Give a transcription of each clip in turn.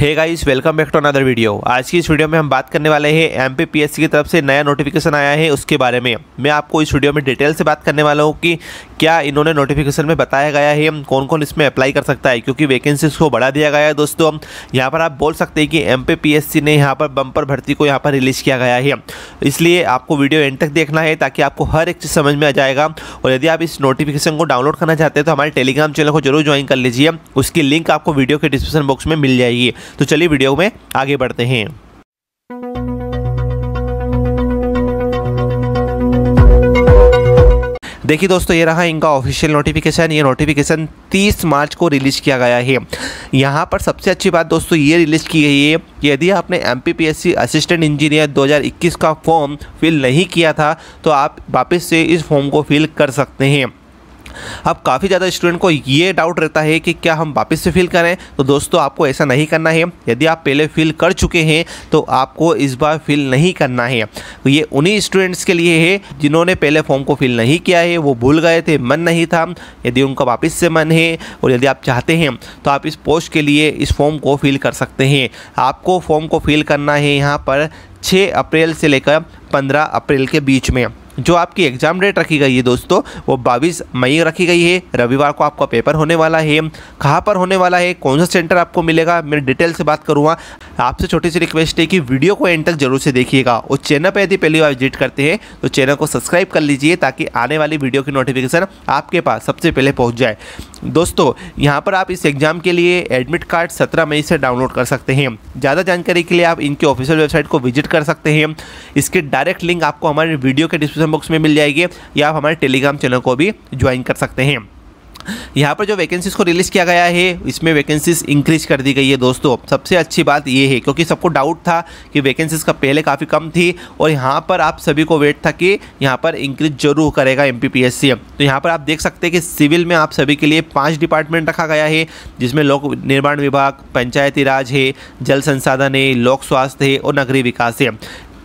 Hey guys welcome back to another video आज की इस वीडियो में हम बात करने वाले हैं एम की तरफ़ से नया नोटिफिकेशन आया है उसके बारे में। मैं आपको इस वीडियो में डिटेल से बात करने वाला हूँ कि क्या इन्होंने नोटिफिकेशन में बताया गया है कौन कौन इसमें अप्लाई कर सकता है, क्योंकि वैकेंसीज को बढ़ा दिया गया है दोस्तों। यहाँ पर आप बोल सकते हैं कि एम ने यहाँ पर बम्पर भर्ती को यहाँ पर रिलीज़ किया गया है। इसलिए आपको वीडियो एंड तक देखना है ताकि आपको हर एक चीज़ समझ में आ जाएगा। और यदि आप इस नोटिफिकेशन को डाउनलोड करना चाहते हैं तो हमारे टेलीग्राम चैनल को ज़रूर ज्वाइन कर लीजिए। उसकी लिंक आपको वीडियो के डिस्क्रिप्शन बॉक्स में मिल जाएगी। तो चलिए वीडियो में आगे बढ़ते हैं। देखिए दोस्तों, ये रहा इनका ऑफिशियल नोटिफिकेशन ये नोटिफिकेशन 30 मार्च को रिलीज़ किया गया है। यहाँ पर सबसे अच्छी बात दोस्तों, ये रिलीज़ की गई है। कि यदि आपने एमपीपीएससी असिस्टेंट इंजीनियर 2021 का फॉर्म फिल नहीं किया था तो आप वापस से इस फॉर्म को फिल कर सकते हैं। अब काफ़ी ज़्यादा स्टूडेंट को ये डाउट रहता है कि क्या हम वापस से फिल करें? तो दोस्तों, आपको ऐसा नहीं करना है। यदि आप पहले फिल कर चुके हैं तो आपको इस बार फिल नहीं करना है। तो ये उन्हीं स्टूडेंट्स के लिए है जिन्होंने पहले फॉर्म को फिल नहीं किया है। वो भूल गए थे, मन नहीं था। यदि उनका वापस से मन है और यदि आप चाहते हैं तो आप इस पोस्ट के लिए इस फॉर्म को फिल कर सकते हैं। आपको फॉर्म को फिल करना है यहाँ पर 6 अप्रैल से लेकर 15 अप्रैल के बीच में। जो आपकी एग्ज़ाम डेट रखी गई है दोस्तों, वो बाईस मई रखी गई है। रविवार को आपका पेपर होने वाला है। कहाँ पर होने वाला है? कौन सा सेंटर आपको मिलेगा? मैं डिटेल से बात करूँगा। आपसे छोटी सी रिक्वेस्ट है कि वीडियो को एंड तक ज़रूर से देखिएगा। और चैनल पर यदि पहली बार विज़िट करते हैं तो चैनल को सब्सक्राइब कर लीजिए ताकि आने वाली वीडियो की नोटिफिकेशन आपके पास सबसे पहले पहुँच जाए। दोस्तों, यहाँ पर आप इस एग्ज़ाम के लिए एडमिट कार्ड सत्रह मई से डाउनलोड कर सकते हैं। ज़्यादा जानकारी के लिए आप इनके ऑफिशियल वेबसाइट को विज़िट कर सकते हैं। इसके डायरेक्ट लिंक आपको हमारे वीडियो के डिस्क्रिप्शन बॉक्स में मिल जाएगी, या आप हमारे टेलीग्राम चैनल को भी ज्वाइन कर सकते हैं। यहाँ पर जो वैकेंसीज को रिलीज़ किया गया है, इसमें वैकेंसीज इंक्रीज कर दी गई है दोस्तों। सबसे अच्छी बात ये है, क्योंकि सबको डाउट था कि वैकेंसीज का पहले काफ़ी कम थी, और यहाँ पर आप सभी को वेट था कि यहाँ पर इंक्रीज ज़रूर करेगा एम तो यहाँ पर आप देख सकते हैं कि सिविल में आप सभी के लिए पाँच डिपार्टमेंट रखा गया है, जिसमें लोक निर्माण विभाग, पंचायती राज है, जल संसाधन है, लोक स्वास्थ्य है, और नगरीय विकास है।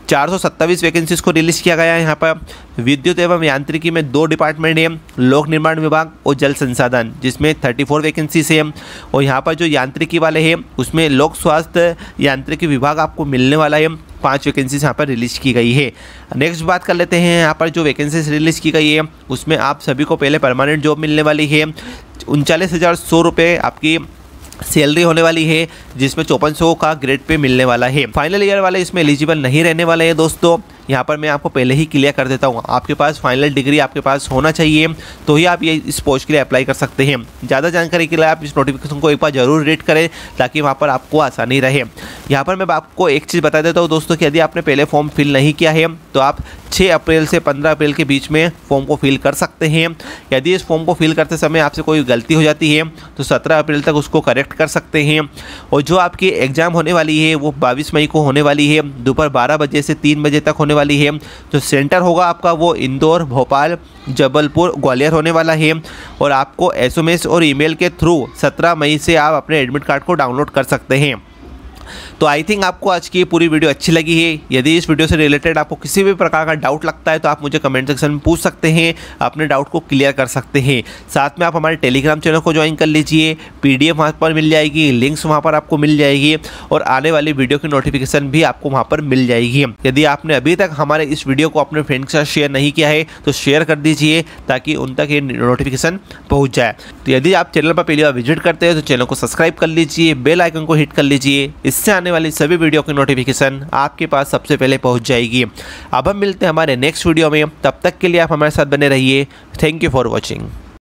चार सौ सत्ताईस वैकेंसीज को रिलीज़ किया गया है। यहाँ पर विद्युत एवं यांत्रिकी में दो डिपार्टमेंट हैं, लोक निर्माण विभाग और जल संसाधन, जिसमें थर्टी फोर वैकेंसीज है। और यहाँ पर जो यांत्रिकी वाले हैं, उसमें लोक स्वास्थ्य यांत्रिकी विभाग आपको मिलने वाला है। पाँच वैकेंसीज यहाँ पर रिलीज़ की गई है। नेक्स्ट बात कर लेते हैं, यहाँ पर जो वैकेंसीज रिलीज़ की गई है, उसमें आप सभी को पहले परमानेंट जॉब मिलने वाली है। उनचालीस हज़ार सौ रुपये आपकी सैलरी होने वाली है, जिसमें चौपन सौ का ग्रेड पे मिलने वाला है। फाइनल ईयर वाले इसमें एलिजिबल नहीं रहने वाले हैं दोस्तों। यहाँ पर मैं आपको पहले ही क्लियर कर देता हूँ। आपके पास फाइनल डिग्री आपके पास होना चाहिए तो ही आप ये इस पोस्ट के लिए अप्लाई कर सकते हैं। ज़्यादा जानकारी के लिए आप इस नोटिफिकेशन को एक बार ज़रूर रीड करें, ताकि वहाँ पर आपको आसानी रहे। यहाँ पर मैं आपको एक चीज़ बता देता हूँ दोस्तों, कि यदि आपने पहले फॉर्म फिल नहीं किया है तो आप 6 अप्रैल से 15 अप्रैल के बीच में फॉर्म को फिल कर सकते हैं। यदि इस फॉर्म को फिल करते समय आपसे कोई गलती हो जाती है तो 17 अप्रैल तक उसको करेक्ट कर सकते हैं। और जो आपकी एग्ज़ाम होने वाली है, वो 22 मई को होने वाली है। दोपहर 12 बजे से 3 बजे तक होने वाली है। जो सेंटर होगा आपका वो इंदौर, भोपाल, जबलपुर, ग्वालियर होने वाला है। और आपको एसएमएस और ईमेल के थ्रू 17 मई से आप अपने एडमिट कार्ड को डाउनलोड कर सकते हैं। तो आई थिंक आपको आज की पूरी वीडियो अच्छी लगी है। यदि इस वीडियो से रिलेटेड आपको किसी भी प्रकार का डाउट लगता है तो आप मुझे कमेंट सेक्शन में पूछ सकते हैं। अपने डाउट को क्लियर कर सकते हैं। साथ में आप हमारे टेलीग्राम चैनल को ज्वाइन कर लीजिए। पी डी वहाँ पर मिल जाएगी लिंक्स वहाँ पर आपको मिल जाएगी और आने वाली वीडियो की नोटिफिकेशन भी आपको वहाँ पर मिल जाएगी। यदि आपने अभी तक हमारे इस वीडियो को अपने फ्रेंड के साथ शेयर नहीं किया है तो शेयर कर दीजिए ताकि उन तक ये नोटिफिकेशन पहुँच जाए। तो यदि आप चैनल पर पहली बार विज़िट करते हैं तो चैनल को सब्सक्राइब कर लीजिए बेल आइकन को हिट कर लीजिए। इससे आने वाली सभी वीडियो की नोटिफिकेशन आपके पास सबसे पहले पहुँच जाएगी। अब हम मिलते हैं हमारे नेक्स्ट वीडियो में। तब तक के लिए आप हमारे साथ बने रहिए। Thank you for watching